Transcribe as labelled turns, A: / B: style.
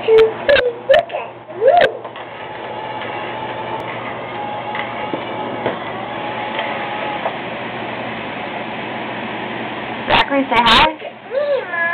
A: Look at.
B: Zachary, say hi.
A: Me, Mom.